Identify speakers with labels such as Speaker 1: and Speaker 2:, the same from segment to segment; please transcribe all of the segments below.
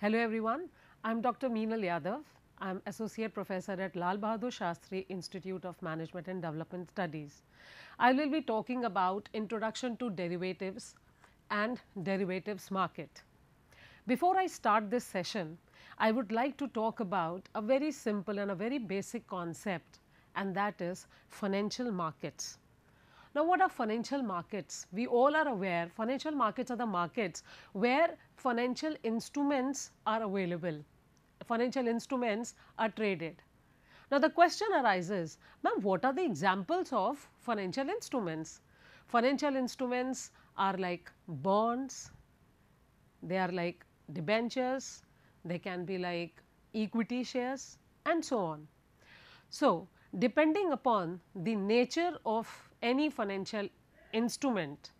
Speaker 1: Hello everyone, I am Dr. Meenal Yadav. I am Associate Professor at Lal Bahadur Shastri Institute of Management and Development Studies. I will be talking about introduction to derivatives and derivatives market. Before I start this session, I would like to talk about a very simple and a very basic concept and that is financial markets. Now, what are financial markets? We all are aware financial markets are the markets where financial instruments are available, financial instruments are traded. Now, the question arises, ma'am what are the examples of financial instruments? Financial instruments are like bonds, they are like debentures, they can be like equity shares and so on. So, depending upon the nature of any financial instrument,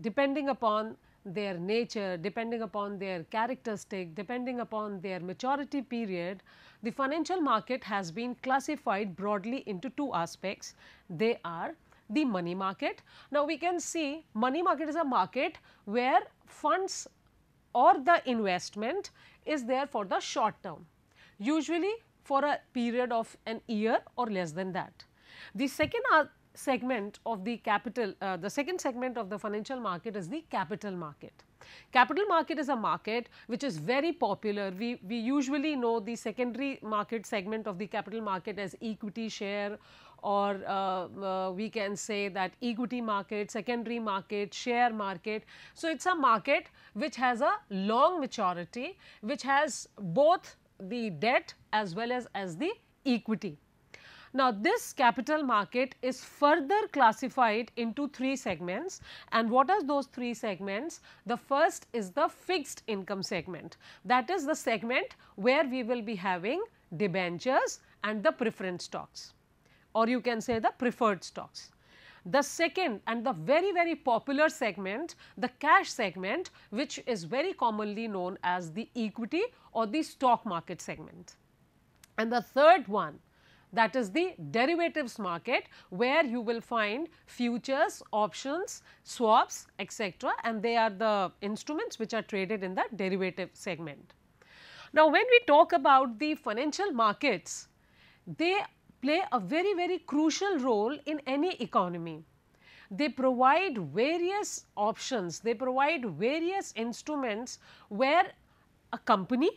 Speaker 1: depending upon their nature, depending upon their characteristic, depending upon their maturity period, the financial market has been classified broadly into two aspects. They are the money market. Now, we can see money market is a market where funds or the investment is there for the short term, usually for a period of an year or less than that. The second segment of the capital, uh, the second segment of the financial market is the capital market. Capital market is a market which is very popular. We, we usually know the secondary market segment of the capital market as equity share or uh, uh, we can say that equity market, secondary market, share market. So, it is a market which has a long maturity, which has both the debt as well as, as the equity. Now, this capital market is further classified into three segments and what are those three segments? The first is the fixed income segment that is the segment where we will be having debentures and the preference stocks or you can say the preferred stocks. The second and the very very popular segment the cash segment which is very commonly known as the equity or the stock market segment. And the third one that is the derivatives market where you will find futures, options, swaps etc. and they are the instruments which are traded in the derivative segment. Now, when we talk about the financial markets, they play a very very crucial role in any economy. They provide various options, they provide various instruments where a company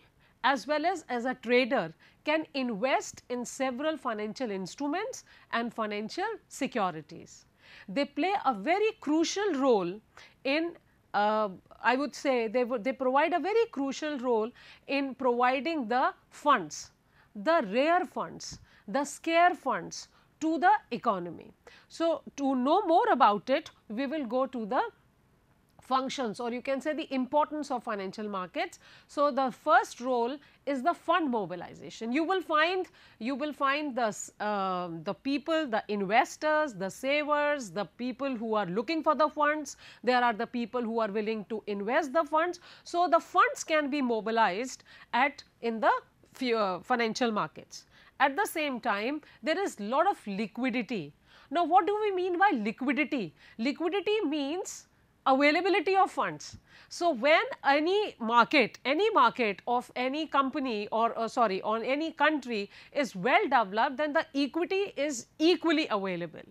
Speaker 1: as well as as a trader can invest in several financial instruments and financial securities. They play a very crucial role in uh, I would say they, they provide a very crucial role in providing the funds, the rare funds, the scare funds to the economy. So, to know more about it, we will go to the functions or you can say the importance of financial markets. So, the first role is the fund mobilization. You will find you will find the uh, the people, the investors, the savers, the people who are looking for the funds. There are the people who are willing to invest the funds. So, the funds can be mobilized at in the uh, financial markets. At the same time, there is lot of liquidity. Now, what do we mean by liquidity? Liquidity means availability of funds. So, when any market, any market of any company or uh, sorry on any country is well developed then the equity is equally available.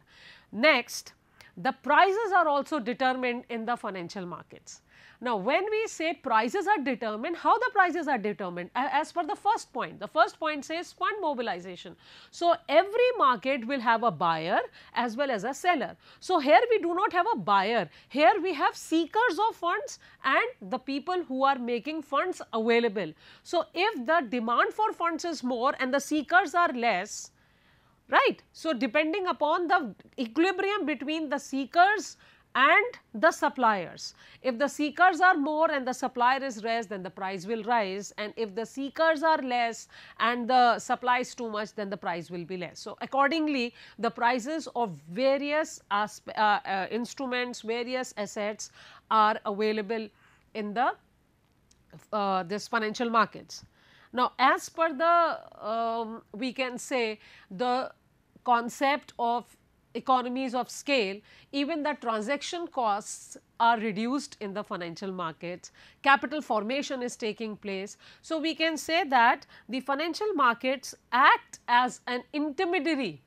Speaker 1: Next, the prices are also determined in the financial markets. Now, when we say prices are determined, how the prices are determined? As per the first point, the first point says fund mobilization. So, every market will have a buyer as well as a seller. So, here we do not have a buyer, here we have seekers of funds and the people who are making funds available. So, if the demand for funds is more and the seekers are less, right. So, depending upon the equilibrium between the seekers and the suppliers. If the seekers are more and the supplier is less then the price will rise and if the seekers are less and the supply is too much then the price will be less. So, accordingly the prices of various uh, uh, instruments, various assets are available in the uh, this financial markets. Now, as per the um, we can say the concept of economies of scale, even the transaction costs are reduced in the financial markets, capital formation is taking place. So, we can say that the financial markets act as an intermediary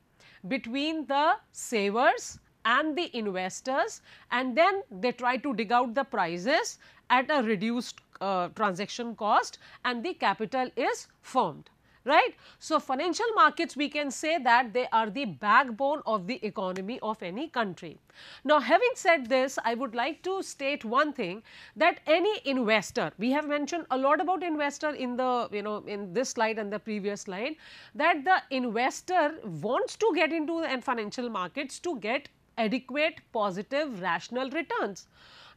Speaker 1: between the savers and the investors and then they try to dig out the prices at a reduced uh, transaction cost and the capital is formed right. So, financial markets we can say that they are the backbone of the economy of any country. Now, having said this, I would like to state one thing that any investor, we have mentioned a lot about investor in the, you know, in this slide and the previous slide, that the investor wants to get into the financial markets to get adequate, positive, rational returns.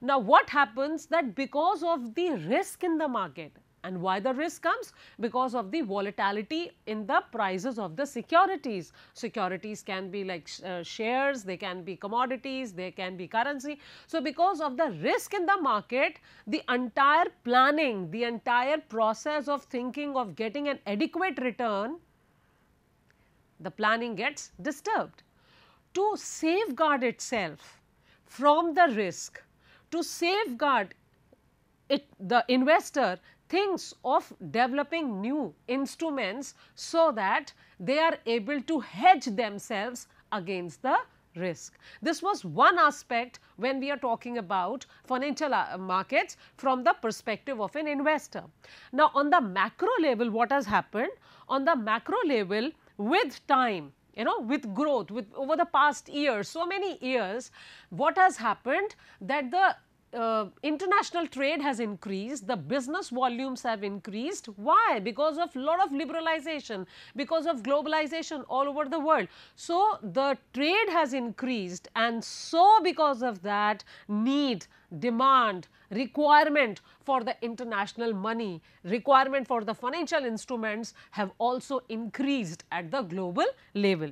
Speaker 1: Now, what happens that because of the risk in the market, and why the risk comes? Because of the volatility in the prices of the securities. Securities can be like uh, shares, they can be commodities, they can be currency. So, because of the risk in the market, the entire planning, the entire process of thinking of getting an adequate return, the planning gets disturbed. To safeguard itself from the risk, to safeguard it, the investor thinks of developing new instruments so that they are able to hedge themselves against the risk. This was one aspect when we are talking about financial uh, markets from the perspective of an investor. Now, on the macro level what has happened? On the macro level with time you know with growth with over the past years so many years what has happened that the uh, international trade has increased, the business volumes have increased. Why? Because of lot of liberalization, because of globalization all over the world. So, the trade has increased and so because of that need, demand, requirement for the international money, requirement for the financial instruments have also increased at the global level.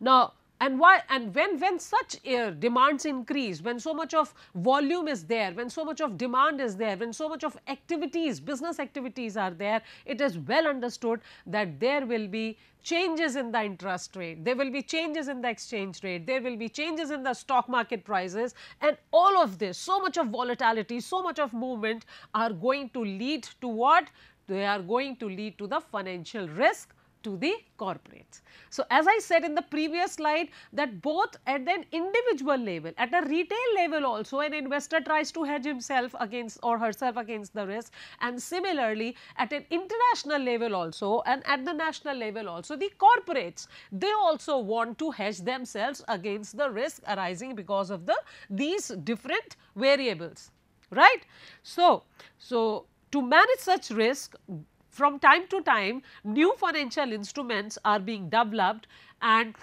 Speaker 1: Now, and why and when when such uh, demands increase when so much of volume is there when so much of demand is there when so much of activities business activities are there it is well understood that there will be changes in the interest rate. There will be changes in the exchange rate. There will be changes in the stock market prices. And all of this so much of volatility so much of movement are going to lead to what? They are going to lead to the financial risk to the corporates. So, as I said in the previous slide that both at an individual level, at a retail level also an investor tries to hedge himself against or herself against the risk and similarly at an international level also and at the national level also the corporates they also want to hedge themselves against the risk arising because of the these different variables right. So, so to manage such risk from time to time new financial instruments are being developed and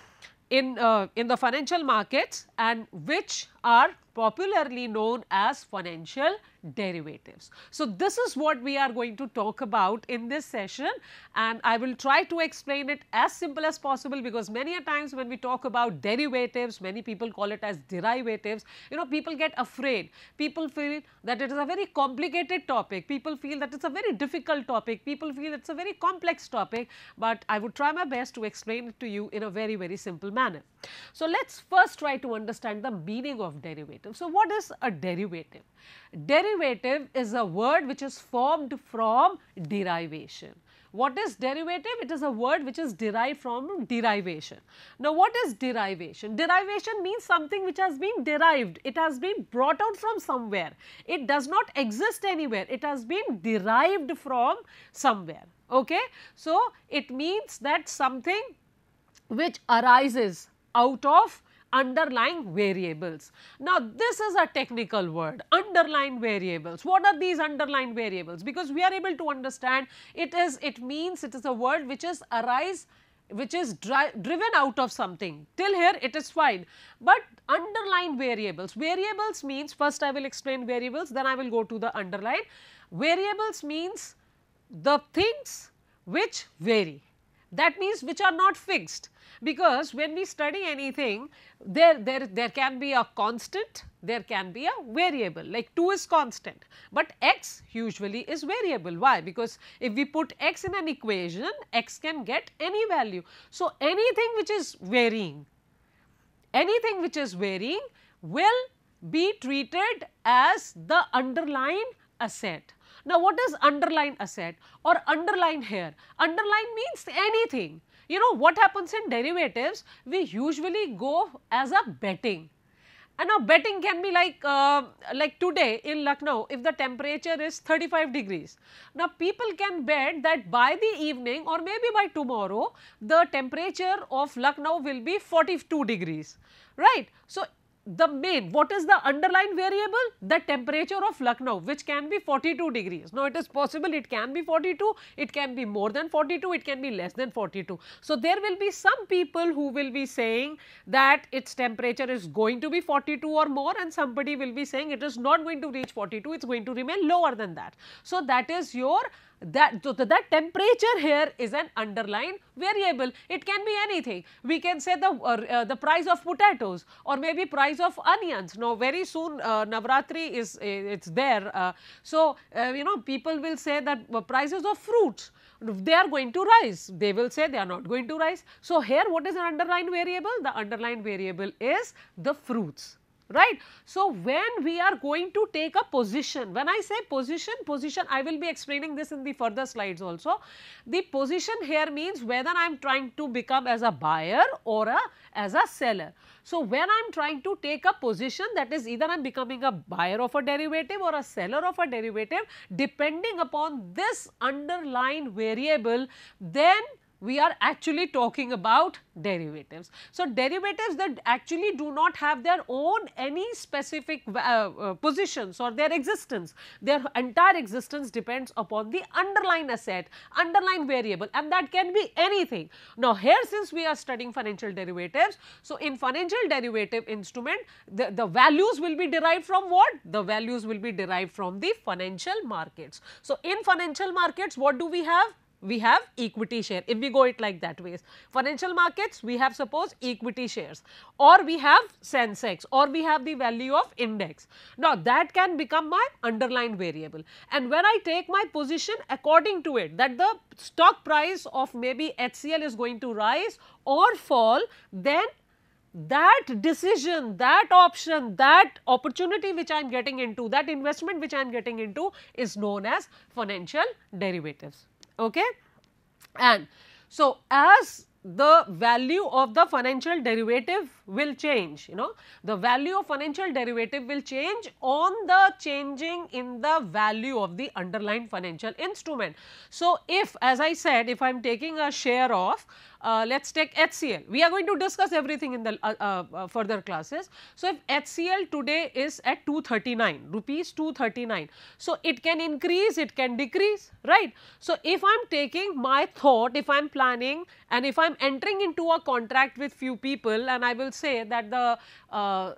Speaker 1: in, uh, in the financial markets and which are popularly known as financial derivatives. So, this is what we are going to talk about in this session and I will try to explain it as simple as possible because many a times when we talk about derivatives, many people call it as derivatives, you know people get afraid, people feel that it is a very complicated topic, people feel that it is a very difficult topic, people feel it is a very complex topic, but I would try my best to explain it to you in a very very simple manner. So, let us first try to understand the meaning of derivative. So, what is a derivative? Derivative is a word which is formed from derivation. What is derivative? It is a word which is derived from derivation. Now, what is derivation? Derivation means something which has been derived. It has been brought out from somewhere. It does not exist anywhere. It has been derived from somewhere. Okay? So, it means that something which arises out of underlying variables. Now, this is a technical word underlying variables. What are these underlying variables? Because we are able to understand it is it means it is a word which is arise which is dri driven out of something till here it is fine, but underlying variables. Variables means first I will explain variables then I will go to the underline. Variables means the things which vary that means which are not fixed because when we study anything there, there, there can be a constant, there can be a variable like 2 is constant, but x usually is variable. Why? Because if we put x in an equation, x can get any value. So, anything which is varying anything which is varying will be treated as the underlying asset. Now, what is underlying asset or underlying here? Underlying means anything. You know what happens in derivatives? We usually go as a betting. And now betting can be like uh, like today in Lucknow if the temperature is 35 degrees. Now people can bet that by the evening or maybe by tomorrow the temperature of Lucknow will be 42 degrees right. So the main what is the underlying variable the temperature of Lucknow which can be 42 degrees. Now it is possible it can be 42, it can be more than 42, it can be less than 42. So there will be some people who will be saying that its temperature is going to be 42 or more and somebody will be saying it is not going to reach 42, it is going to remain lower than that. So that is your that so that temperature here is an underlying variable. It can be anything. We can say the uh, uh, the price of potatoes or maybe price of onions. Now very soon uh, navratri is it's there. Uh, so uh, you know people will say that uh, prices of fruits they are going to rise. They will say they are not going to rise. So here what is an underlying variable? The underlying variable is the fruits right. So, when we are going to take a position, when I say position, position I will be explaining this in the further slides also. The position here means whether I am trying to become as a buyer or a as a seller. So, when I am trying to take a position that is either I am becoming a buyer of a derivative or a seller of a derivative depending upon this underlying variable then we are actually talking about derivatives. So, derivatives that actually do not have their own any specific uh, uh, positions or their existence, their entire existence depends upon the underlying asset, underlying variable and that can be anything. Now, here since we are studying financial derivatives, so in financial derivative instrument, the, the values will be derived from what? The values will be derived from the financial markets. So, in financial markets what do we have? We have equity share. If we go it like that ways. Financial markets we have suppose equity shares. Or we have Sensex. Or we have the value of index. Now that can become my underlying variable. And when I take my position according to it that the stock price of maybe HCL is going to rise or fall then that decision, that option, that opportunity which I am getting into, that investment which I am getting into is known as financial derivatives okay. And so, as the value of the financial derivative will change you know the value of financial derivative will change on the changing in the value of the underlying financial instrument. So, if as I said if I am taking a share of uh, let us take HCL. We are going to discuss everything in the uh, uh, uh further classes. So, if HCL today is at 239 rupees 239. So, it can increase, it can decrease, right. So, if I am taking my thought, if I am planning and if I am entering into a contract with few people and I will say that the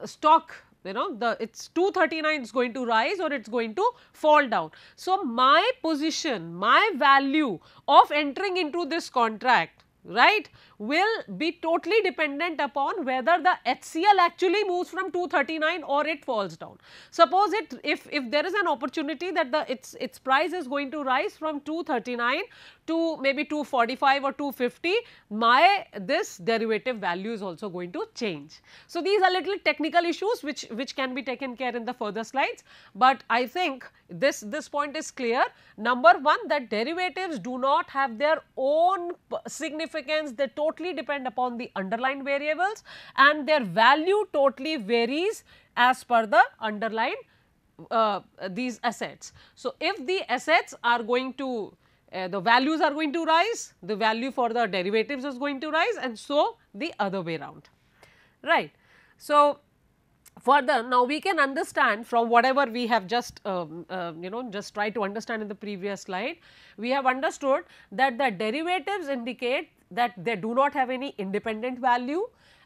Speaker 1: stock you know the it's 239 is going to rise or it's going to fall down. So, my position, my value of entering into this contract right will be totally dependent upon whether the HCL actually moves from 239 or it falls down. Suppose it if if there is an opportunity that the its its price is going to rise from 239 to maybe 245 or 250 my this derivative value is also going to change. So, these are little technical issues which which can be taken care in the further slides, but I think this this point is clear. Number 1 that derivatives do not have their own significance they totally depend upon the underlying variables and their value totally varies as per the underlying uh, these assets. So, if the assets are going to uh, the values are going to rise, the value for the derivatives is going to rise and so the other way round, right. So, further now we can understand from whatever we have just um, uh, you know just try to understand in the previous slide, we have understood that the derivatives indicate that they do not have any independent value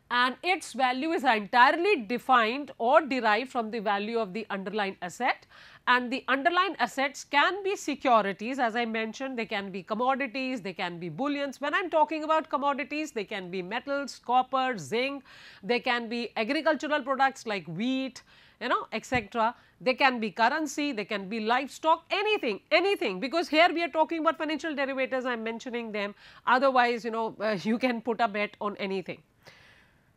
Speaker 1: and its value is entirely defined or derived from the value of the underlying asset and the underlying assets can be securities as I mentioned they can be commodities, they can be bullions. When I am talking about commodities they can be metals, copper, zinc, they can be agricultural products like wheat, you know etc. They can be currency, they can be livestock, anything, anything because here we are talking about financial derivatives I am mentioning them otherwise you know uh, you can put a bet on anything.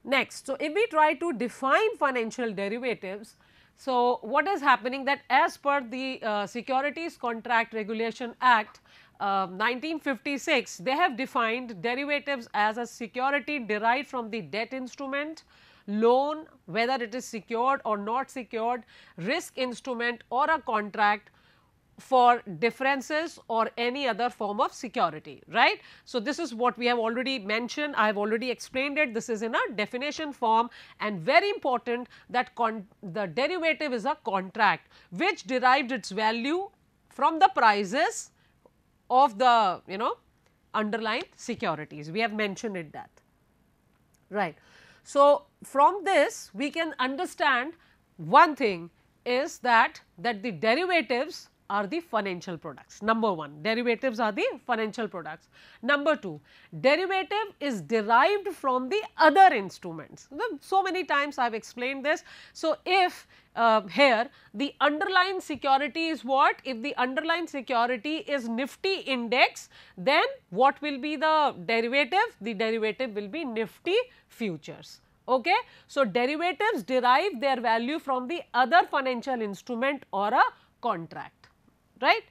Speaker 1: Next, so if we try to define financial derivatives, so what is happening that as per the uh, Securities Contract Regulation Act uh, 1956, they have defined derivatives as a security derived from the debt instrument, loan whether it is secured or not secured, risk instrument or a contract for differences or any other form of security, right. So, this is what we have already mentioned, I have already explained it, this is in a definition form and very important that the derivative is a contract which derived its value from the prices of the you know underlying securities, we have mentioned it that, right. So, from this we can understand one thing is that, that the derivatives are the financial products. Number 1, derivatives are the financial products. Number 2, derivative is derived from the other instruments. So many times I have explained this. So, if uh, here the underlying security is what? If the underlying security is Nifty index, then what will be the derivative? The derivative will be Nifty futures. Okay? So, derivatives derive their value from the other financial instrument or a contract right.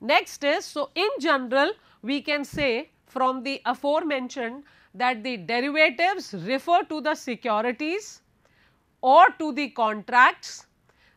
Speaker 1: Next is, so in general we can say from the aforementioned that the derivatives refer to the securities or to the contracts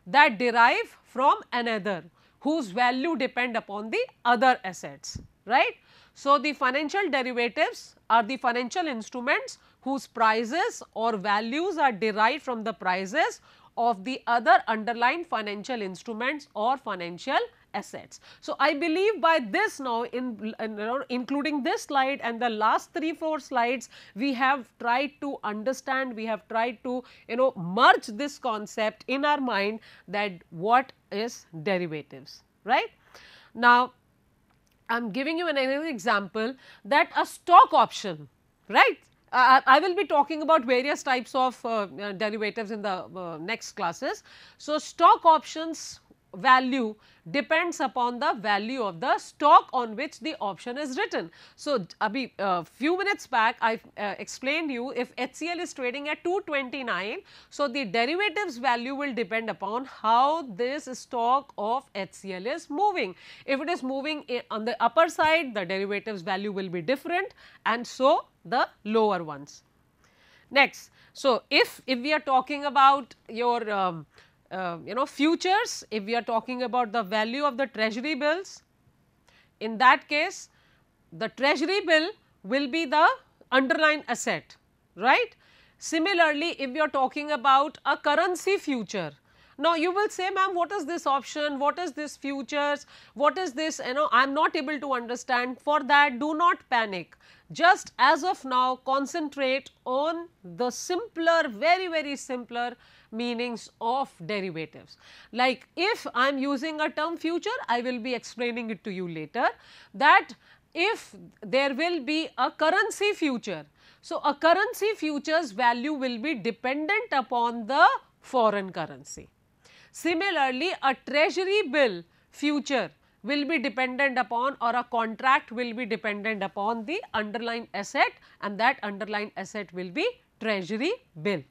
Speaker 1: that derive from another whose value depend upon the other assets, right. So, the financial derivatives are the financial instruments whose prices or values are derived from the prices of the other underlying financial instruments or financial assets. So, I believe by this now in, in including this slide and the last 3 4 slides we have tried to understand we have tried to you know merge this concept in our mind that what is derivatives right. Now, I am giving you another example that a stock option right uh, I will be talking about various types of uh, derivatives in the uh, next classes. So, stock options value depends upon the value of the stock on which the option is written. So, abhi uh, few minutes back I uh, explained you if HCL is trading at 229. So, the derivatives value will depend upon how this stock of HCL is moving. If it is moving on the upper side the derivatives value will be different and so the lower ones. Next, so if, if we are talking about your um, uh, you know futures, if we are talking about the value of the treasury bills, in that case the treasury bill will be the underlying asset, right. Similarly, if we are talking about a currency future, now you will say ma'am what is this option, what is this futures, what is this you know I am not able to understand for that do not panic. Just as of now concentrate on the simpler very very simpler meanings of derivatives. Like if I am using a term future, I will be explaining it to you later that if there will be a currency future. So, a currency futures value will be dependent upon the foreign currency. Similarly, a treasury bill future will be dependent upon or a contract will be dependent upon the underlying asset and that underlying asset will be treasury bill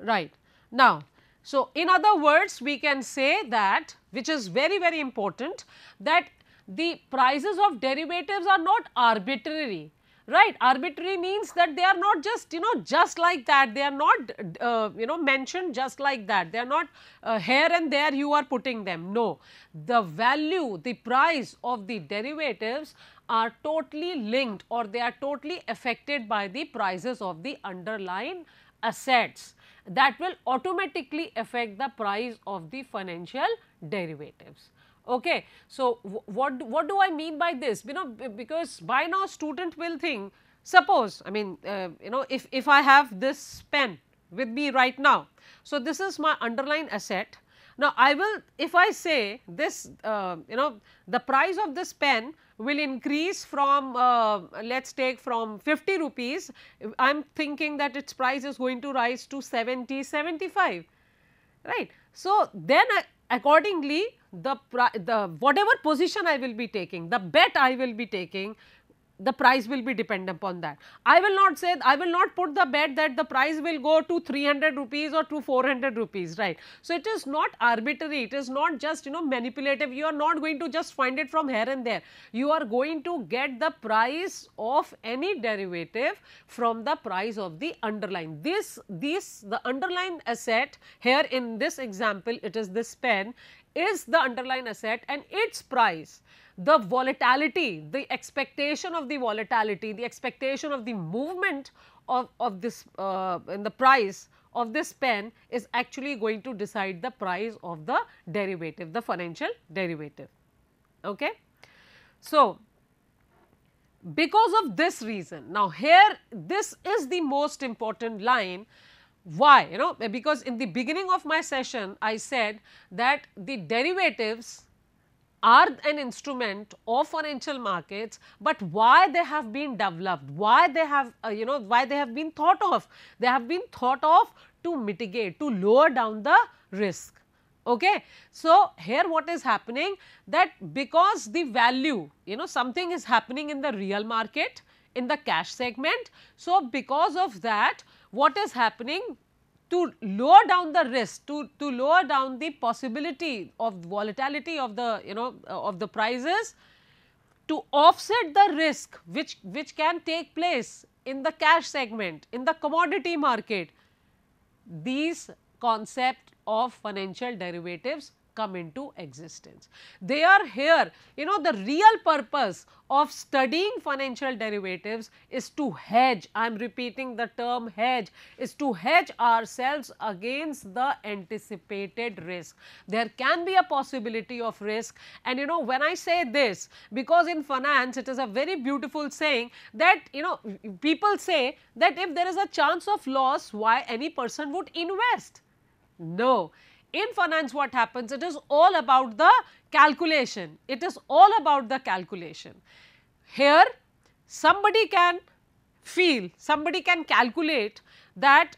Speaker 1: right. Now, so in other words we can say that which is very very important that the prices of derivatives are not arbitrary. Right? Arbitrary means that they are not just you know just like that. They are not uh, you know mentioned just like that. They are not uh, here and there you are putting them. No. The value the price of the derivatives are totally linked or they are totally affected by the prices of the underlying assets that will automatically affect the price of the financial derivatives. Okay. So, what, what do I mean by this? You know, because by now student will think, suppose, I mean, uh, you know, if, if I have this pen with me right now. So, this is my underlying asset. Now, I will, if I say this, uh, you know, the price of this pen will increase from uh, let us take from 50 rupees, I am thinking that its price is going to rise to 70, 75, right. So, then I, accordingly the, the whatever position I will be taking, the bet I will be taking the price will be dependent upon that. I will not say, I will not put the bet that the price will go to 300 rupees or to 400 rupees, right. So, it is not arbitrary, it is not just you know manipulative, you are not going to just find it from here and there. You are going to get the price of any derivative from the price of the underlying. This, this, the underlying asset here in this example, it is this pen is the underlying asset and its price the volatility, the expectation of the volatility, the expectation of the movement of, of this uh, in the price of this pen is actually going to decide the price of the derivative, the financial derivative. Okay. So, because of this reason, now here this is the most important line why you know because in the beginning of my session I said that the derivatives are an instrument of financial markets, but why they have been developed, why they have uh, you know why they have been thought of, they have been thought of to mitigate, to lower down the risk. Okay. So, here what is happening that because the value you know something is happening in the real market in the cash segment. So, because of that what is happening to lower down the risk, to, to lower down the possibility of volatility of the you know uh, of the prices, to offset the risk which, which can take place in the cash segment, in the commodity market, these concept of financial derivatives come into existence. They are here, you know the real purpose of studying financial derivatives is to hedge, I am repeating the term hedge, is to hedge ourselves against the anticipated risk. There can be a possibility of risk and you know when I say this, because in finance it is a very beautiful saying that you know people say that if there is a chance of loss, why any person would invest? No, in finance what happens it is all about the calculation it is all about the calculation here somebody can feel somebody can calculate that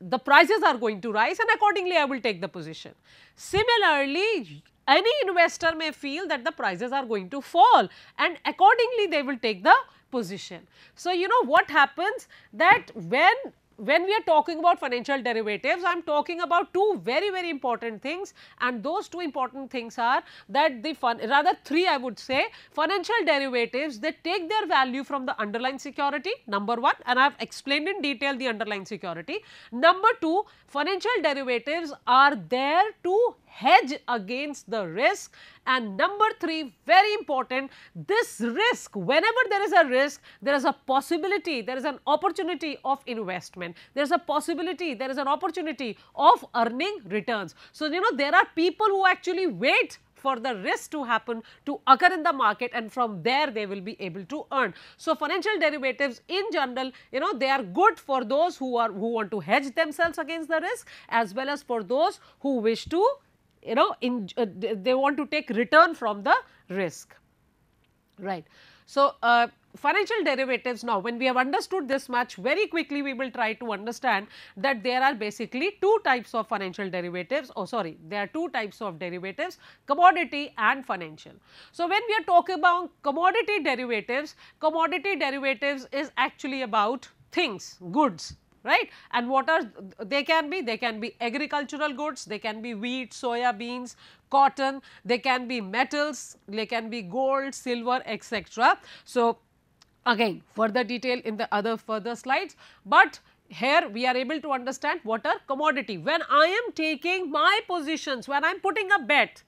Speaker 1: the prices are going to rise and accordingly I will take the position. Similarly, any investor may feel that the prices are going to fall and accordingly they will take the position. So, you know what happens that when when we are talking about financial derivatives, I am talking about two very, very important things and those two important things are that the fun, rather three I would say financial derivatives they take their value from the underlying security number one and I have explained in detail the underlying security. Number two financial derivatives are there to hedge against the risk and number 3 very important this risk whenever there is a risk there is a possibility there is an opportunity of investment there is a possibility there is an opportunity of earning returns. So, you know there are people who actually wait for the risk to happen to occur in the market and from there they will be able to earn. So, financial derivatives in general you know they are good for those who are who want to hedge themselves against the risk as well as for those who wish to you know in, uh, they want to take return from the risk right. So, uh, financial derivatives now when we have understood this much very quickly we will try to understand that there are basically two types of financial derivatives oh sorry there are two types of derivatives commodity and financial. So, when we are talking about commodity derivatives commodity derivatives is actually about things goods right? And what are they can be they can be agricultural goods they can be wheat soya beans cotton they can be metals they can be gold silver etc so again further detail in the other further slides. But here we are able to understand what are commodity. When i am taking my positions when i am putting a bet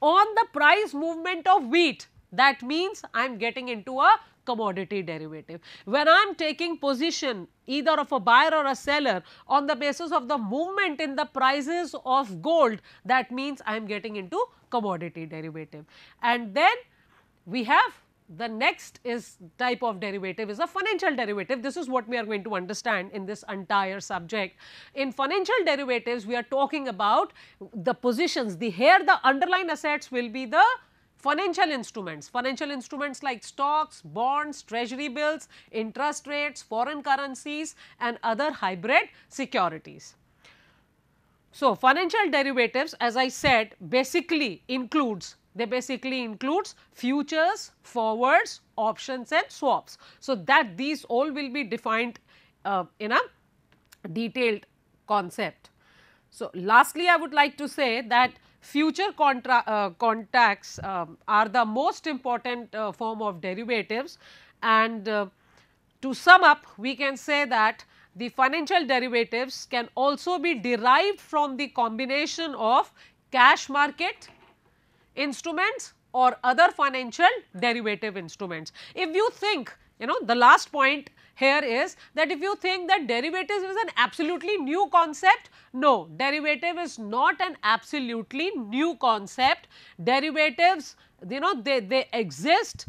Speaker 1: on the price movement of wheat that means I am getting into a commodity derivative. When I am taking position either of a buyer or a seller on the basis of the movement in the prices of gold that means I am getting into commodity derivative. And then we have the next is type of derivative is a financial derivative. This is what we are going to understand in this entire subject. In financial derivatives, we are talking about the positions, the here the underlying assets will be the financial instruments, financial instruments like stocks, bonds, treasury bills, interest rates, foreign currencies and other hybrid securities. So, financial derivatives as I said basically includes they basically includes futures, forwards, options and swaps. So, that these all will be defined uh, in a detailed concept. So, lastly I would like to say that future contra, uh, contracts um, are the most important uh, form of derivatives and uh, to sum up we can say that the financial derivatives can also be derived from the combination of cash market instruments or other financial derivative instruments. If you think you know the last point here is that if you think that derivatives is an absolutely new concept, no derivative is not an absolutely new concept. Derivatives you know they, they exist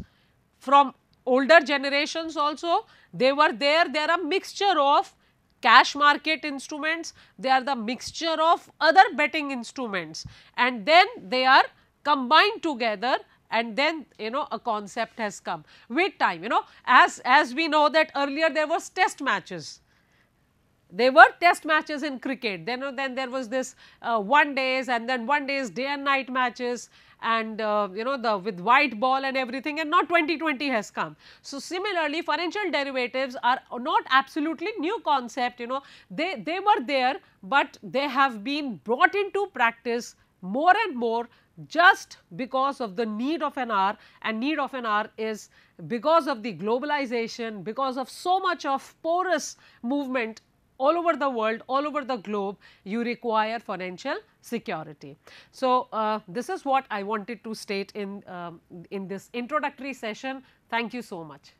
Speaker 1: from older generations also. They were there, they are a mixture of cash market instruments, they are the mixture of other betting instruments. And then they are combined together and then you know a concept has come. With time you know as as we know that earlier there was test matches. There were test matches in cricket. Then then there was this uh, one days and then one days day and night matches and uh, you know the with white ball and everything and not 2020 has come. So, similarly financial derivatives are not absolutely new concept you know. They, they were there but they have been brought into practice more and more just because of the need of an hour and need of an hour is because of the globalization, because of so much of porous movement all over the world, all over the globe, you require financial security. So, uh, this is what I wanted to state in, um, in this introductory session. Thank you so much.